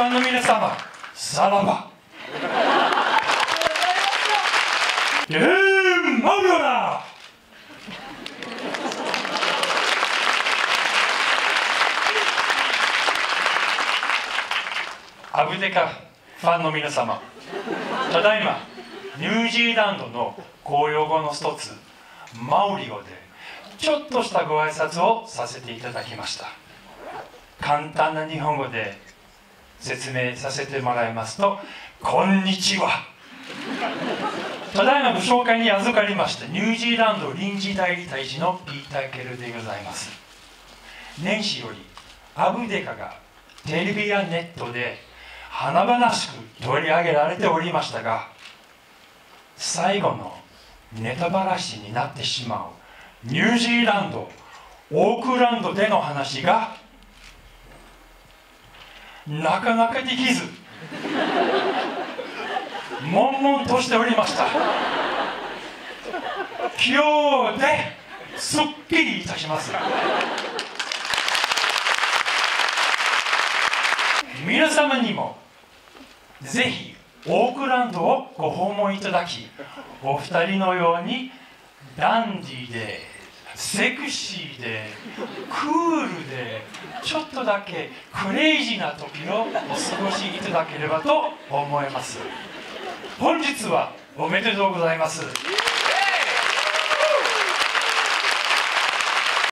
ファンの皆様さらば。ゲームマブロだ。アブデカファンの皆様。ただいまニュージーランドの公用語の一つマオリ語でちょっとしたご挨拶をさせていただきました。簡単な日本語で説明させてもらいますと「こんにちは」ただいまご紹介に預かりましたニュージーランド臨時代理大使のピーター・ケルでございます。年始よりアブデカがテレビやネットで華々しく取り上げられておりましたが最後のネタばらしになってしまうニュージーランドオークランドでの話がなかなかできず悶々としておりました。今日ですっきりいたします。皆様にもぜひオークランドをご訪問いただきお二人のようにダンディーでセクシーでクールでちょっとだけクレイジーな時のお過ごしいただければと思います。本日はおめでとうございます。